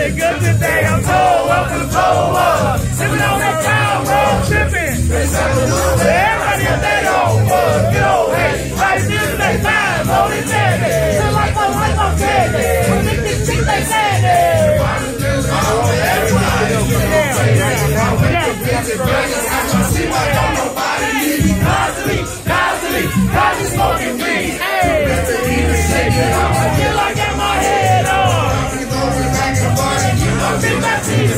a good day.